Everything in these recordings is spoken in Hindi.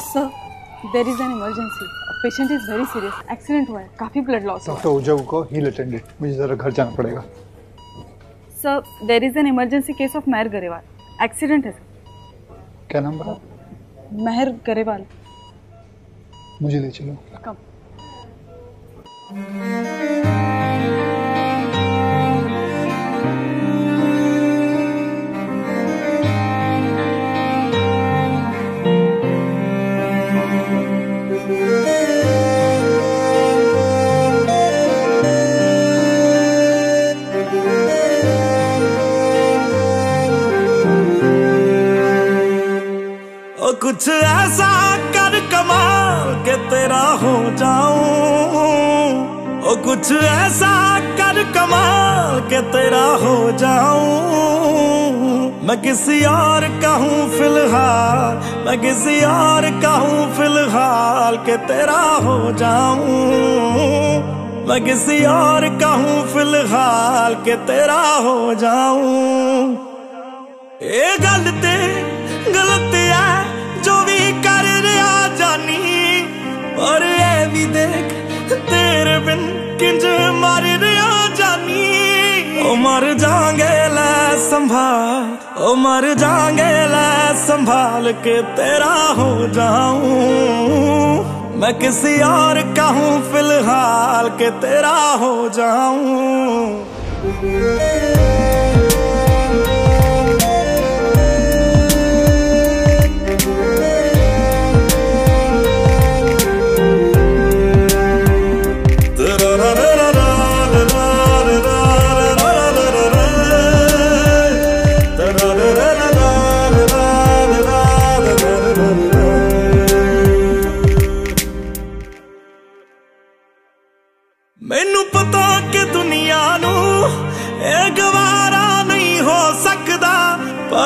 Sir there is an emergency patient is very serious accident हुआ है. काफ़ी ब्लड लॉस डॉक्टर उजव को हील अटेंडेड मुझे जरा घर जाना पड़ेगा। Sir there is an emergency case of Mehar Grewal accident है सर क्या नाम बता महर गरेवाल मुझे ले चलो। कम कुछ ऐसा कर कमाल के तेरा हो जाऊँ। ओ कुछ ऐसा कर कमाल के तेरा हो जाऊँ। मैं किसी और कहूँ फ़िलहाल, मैं किसी और कहूँ फ़िलहाल के तेरा हो जाऊँ। मैं किसी और कहूँ फ़िलहाल के तेरा हो जाऊँ। ए गलते गलत तेरे बिन किंज मर दिया जानी। ओ मर जाएँगे लै संभाल। ओ मर जाएँगे लै संभाल के तेरा हो जाऊँ। मैं किसी और का हूँ, फ़िलहाल के तेरा हो जाऊँ।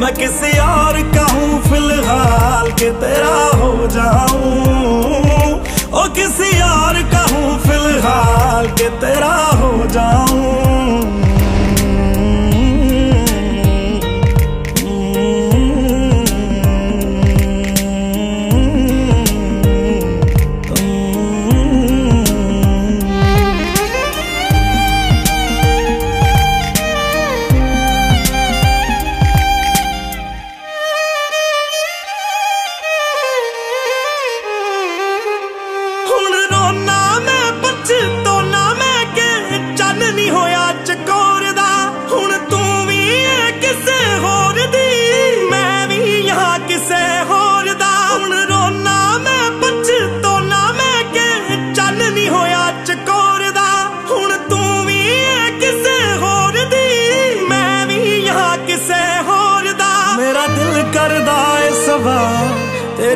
मैं किसी और का हूँ फ़िलहाल के तेरा हो जाऊँ।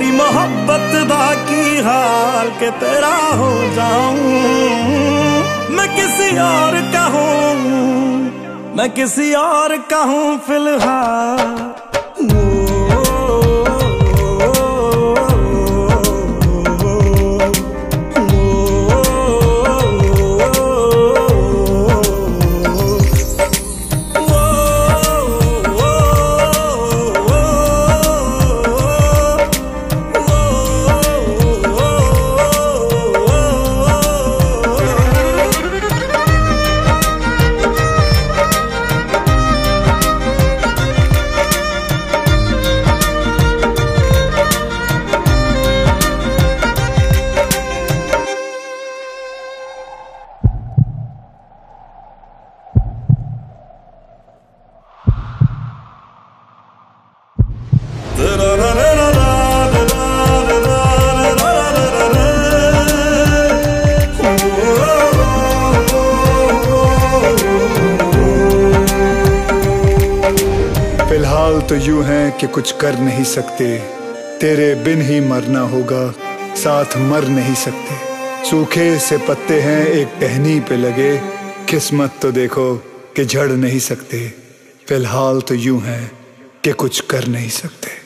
तेरी मोहब्बत दा की हाल के तेरा हो जाऊँ। मैं किसी और का हूँ। मैं किसी और का हूँ फ़िलहाल। तो यूँ है कि कुछ कर नहीं सकते। तेरे बिन ही मरना होगा, साथ मर नहीं सकते। सूखे से पत्ते हैं, एक टहनी पे लगे। किस्मत तो देखो कि झड़ नहीं सकते। फ़िलहाल तो यूँ है कि कुछ कर नहीं सकते।